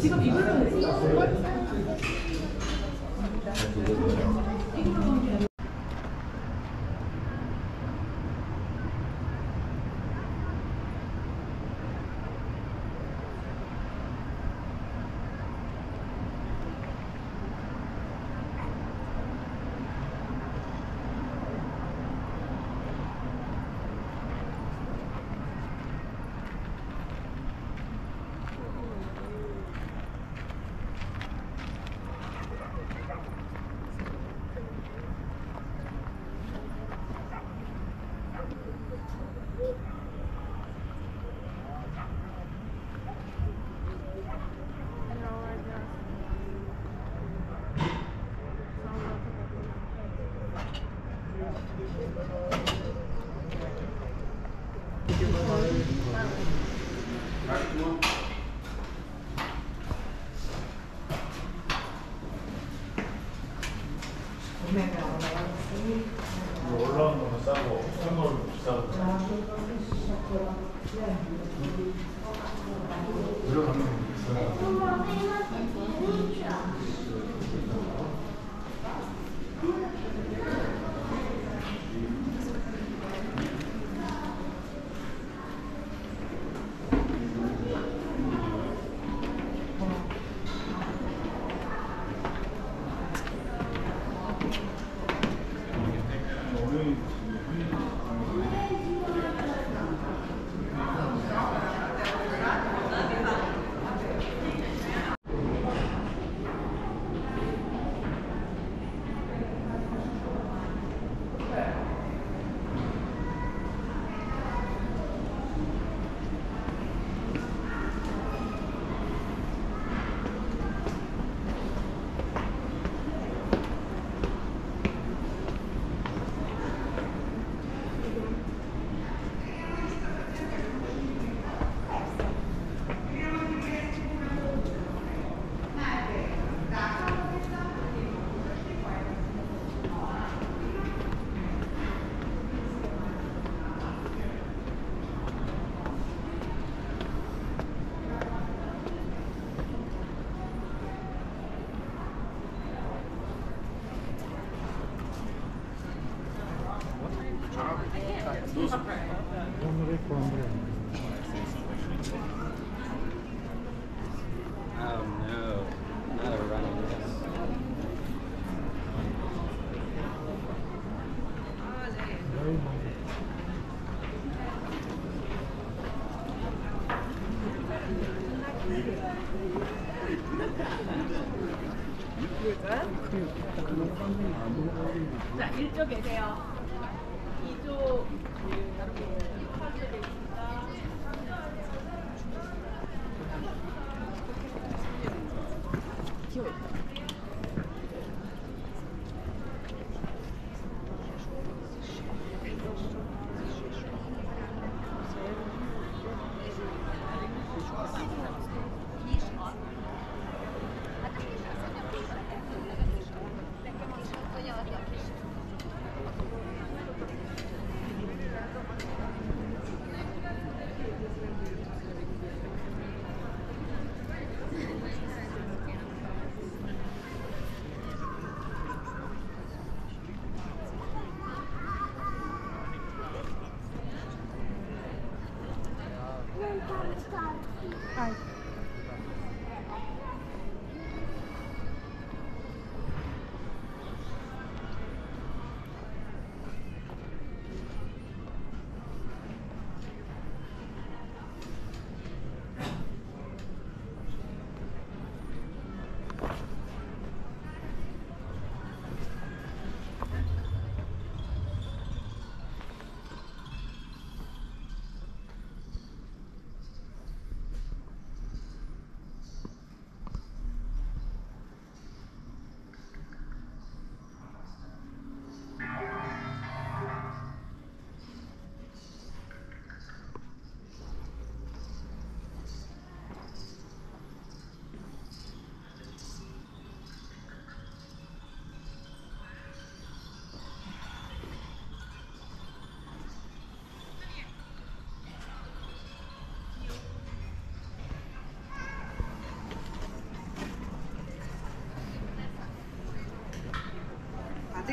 지금 이걸로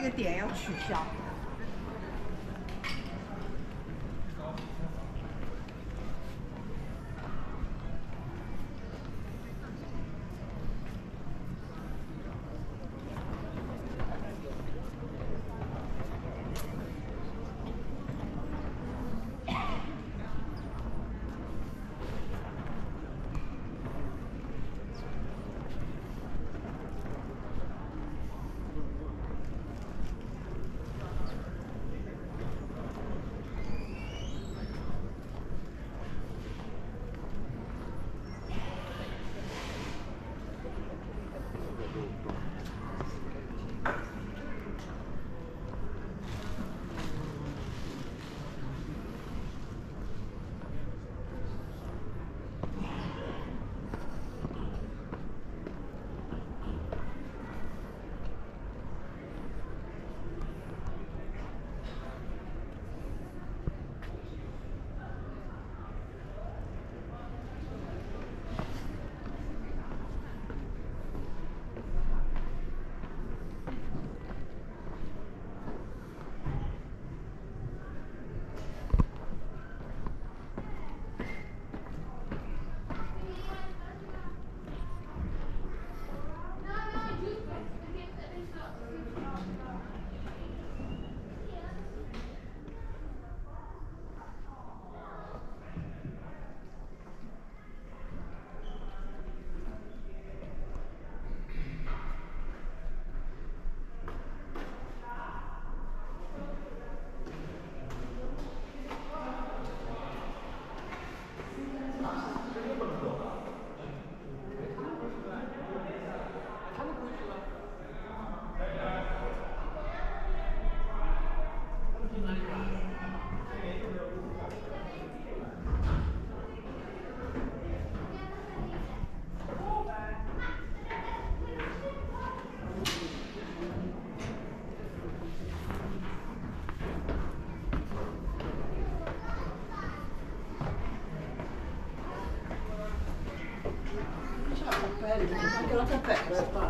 这个点要取消。你不要给我再了。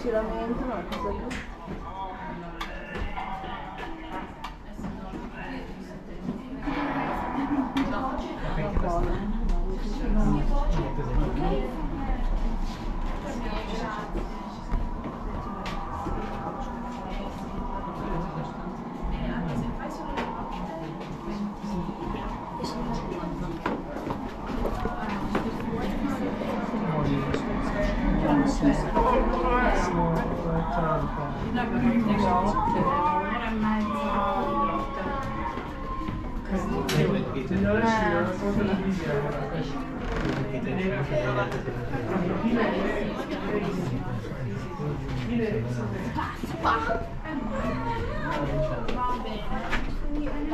Tiramento, não, conseguiu?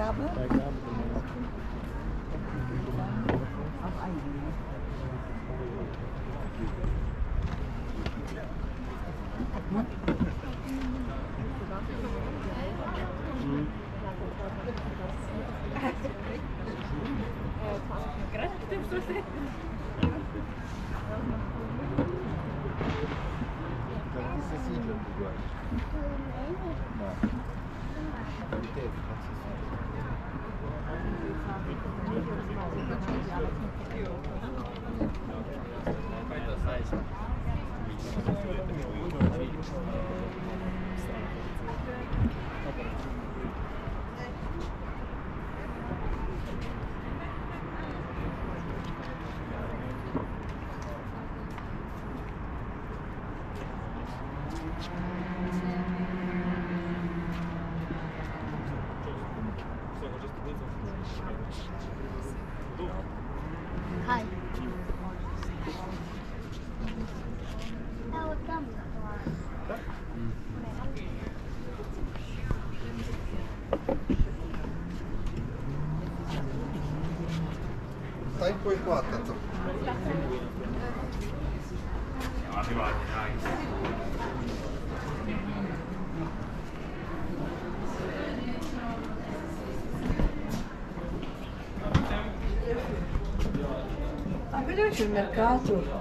dann Eingabe. stai un po' in qua tanto siamo arrivati dai Ma vediamo c'è il mercato.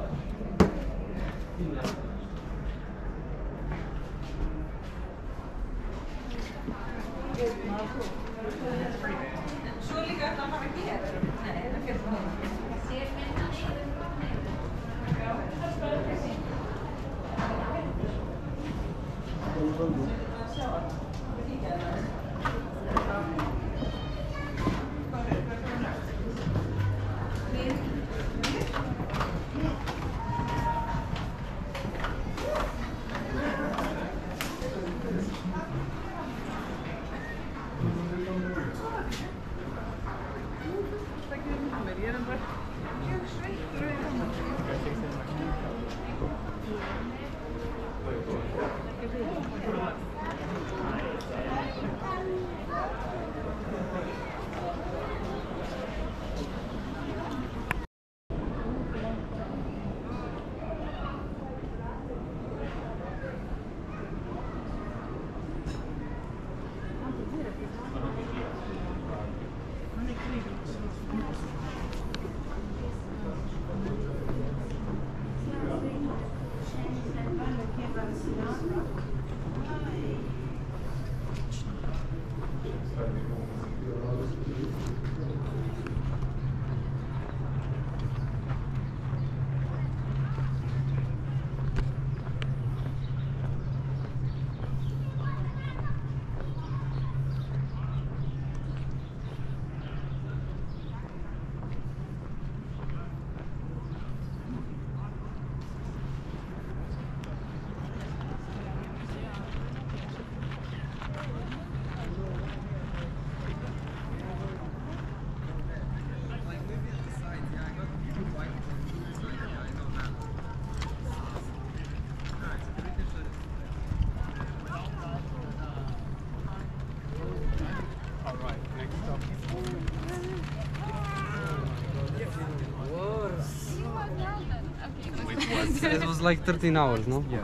Saya tidak. It was like 13 hours, no? Yeah.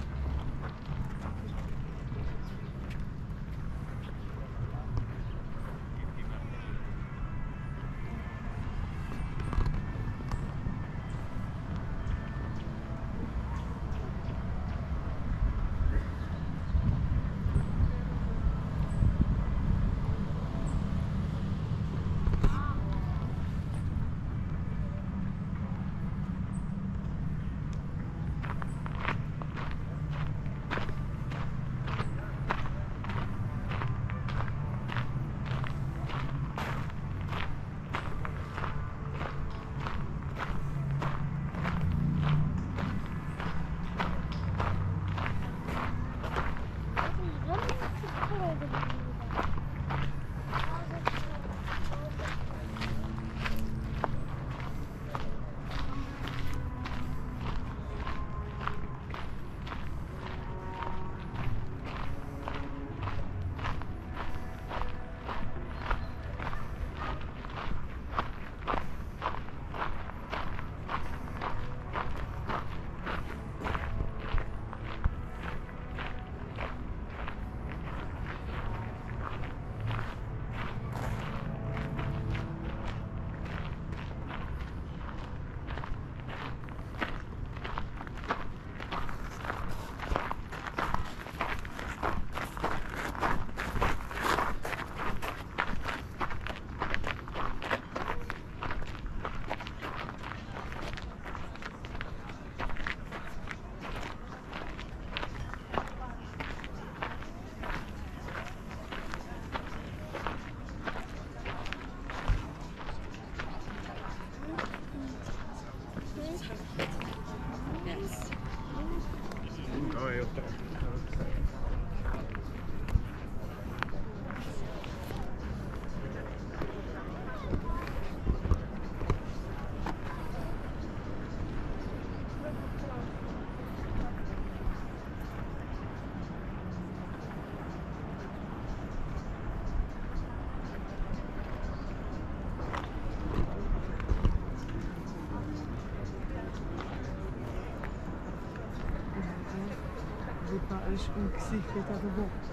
alles im Gesicht wieder der Woche.